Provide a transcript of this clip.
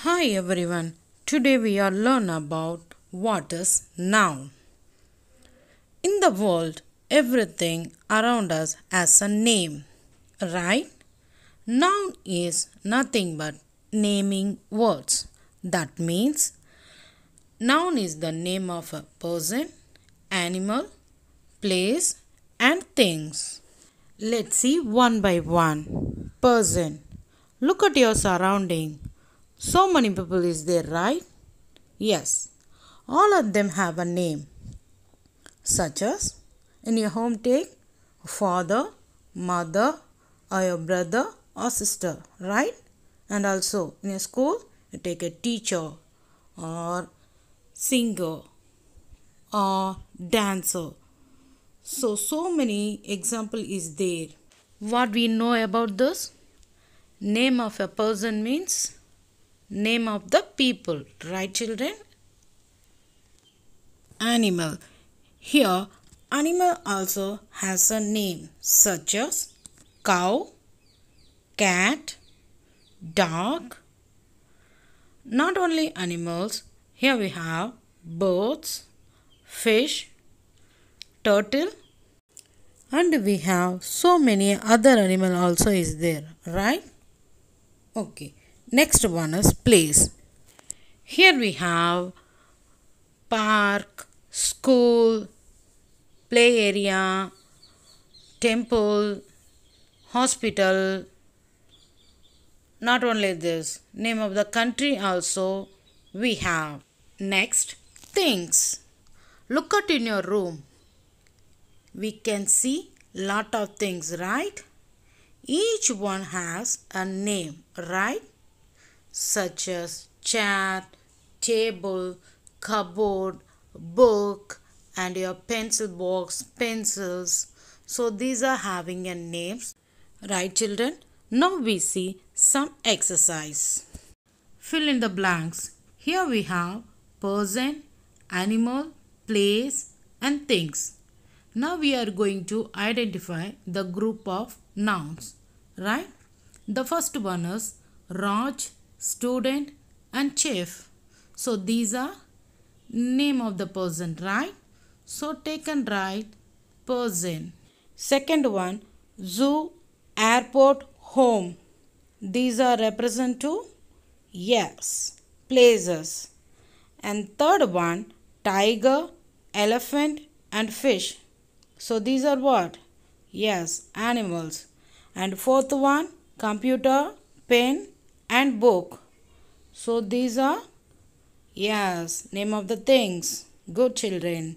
Hi everyone. Today we are learn about what is noun. In the world, everything around us has a name, right? Noun is nothing but naming words. That means noun is the name of a person, animal, place and things. Let's see one by one. Person. Look at your surrounding. So many people is there, right? Yes. All of them have a name. Such as in your home take father, mother, or your brother or sister, right? And also in your school you take a teacher or singer or dancer. So so many example is there. What we know about this? Name of a person means name of the people, right children? Animal. Here animal also has a name such as cow, cat, dog. Not only animals, here we have birds, fish, turtle and we have so many other animal also is there, right? Okay. Next one is place. Here we have park, school, play area, temple, hospital. Not only this, name of the country also we have. Next, things. Look at in your room. We can see lot of things, right? Each one has a name, right? Such as chair, table, cupboard, book, and your pencil box, pencils. So these are having a names. Right children? Now we see some exercise. Fill in the blanks. Here we have person, animal, place and things. Now we are going to identify the group of nouns. Right? The first one is Raj, student and chef. So these are name of the person, right? So take and write person. Second one, zoo, airport, home. These are represent to yes, places. And third one, tiger, elephant and fish. So these are what? Yes, animals. And fourth one, computer, pen and book. So these are yes, name of the things. Good children.